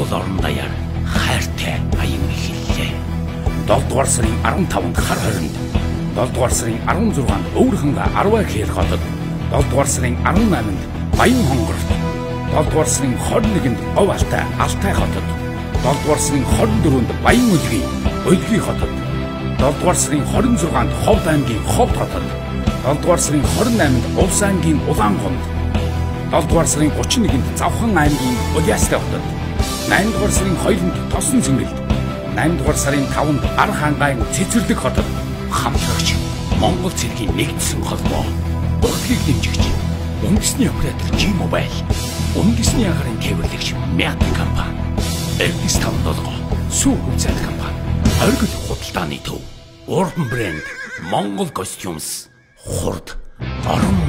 Монгол орон даяар хайртай аян эхэллээ. 7 дугаар сарын 15-нд хар хоринд 7 дугаар сарын 16-нд Өвөрхөн 10 хэл хотод 7 дугаар сарын 18-нд Баян хонгорт. 7 дугаар сарын 21-нд Ов алтай Алтай хотод. 7 дугаар сарын 24-нд Баян үлгий Үлгий хотод. 7 дугаар сарын 26-нд Ховд аймгийн Ховд хотод. 7 дугаар сарын 28-нд Улс аймгийн Улаангонд 7 дугаар сарын 31-нд Завхан аймгийн Уляастай хотод 8 дугаар сарын 2-нд Тосон цэнгэлд 8 дугаар сарын 5-нд Ар хангайн Цэцэрлэг хотод хамтлагч Монгол цэргийн нэгдсэн холбоо урлагийг дэмжигч үндэсний оператор G-Mobile үндэсний анхарын тээвэрлэгч Мят компани Элдис 57 сүү хүлцэн компани оргил худалдааны төв Urban Brand Монгол Costumes хурд орон